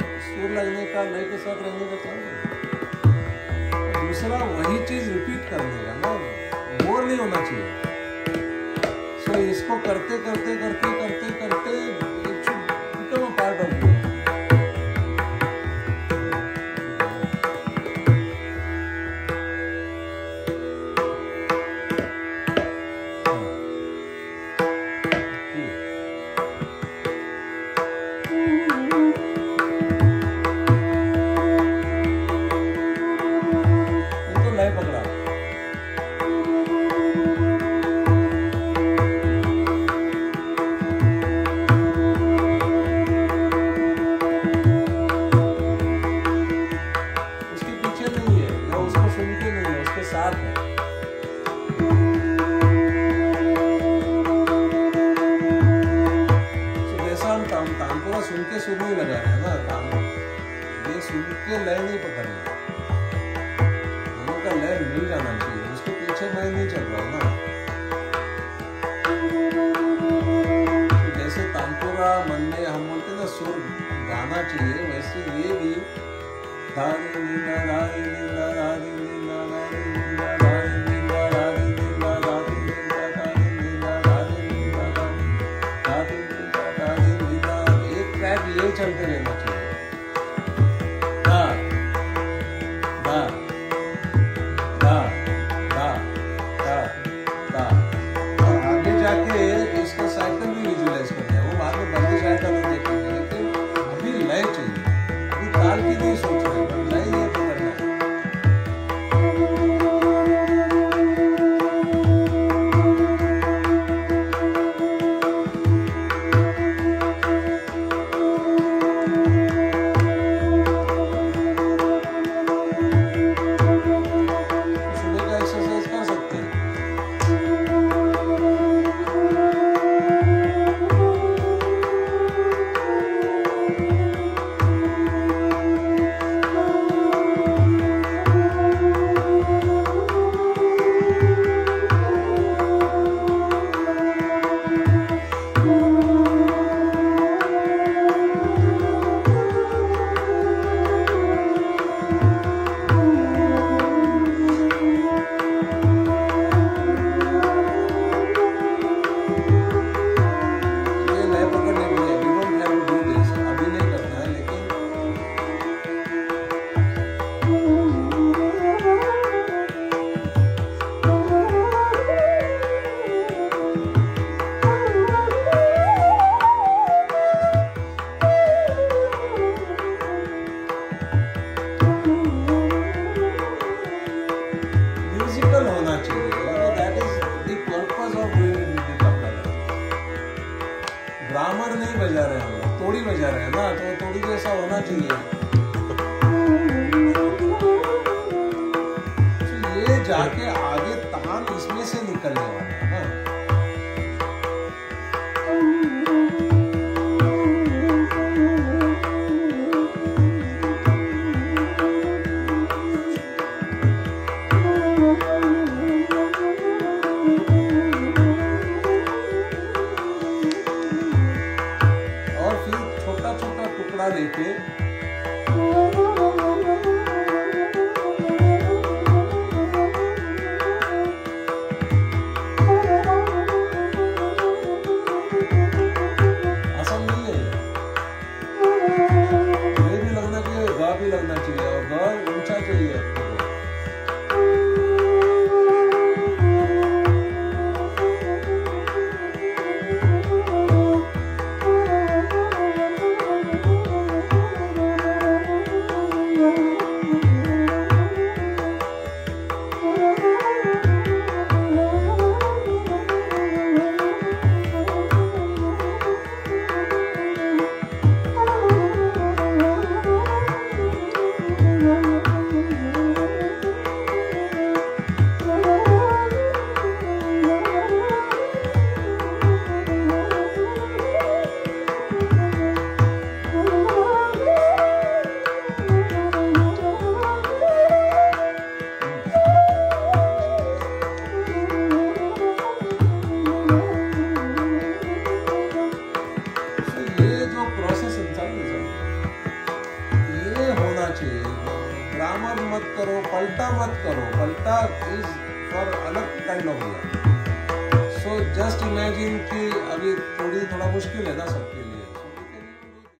सुर लगने का, लय के साथ रहने का चाहिए दूसरा, वही चीज़ रिपीट करने का ना। बोर नहीं होना चाहिए। सो इसको करते करते करते करते करते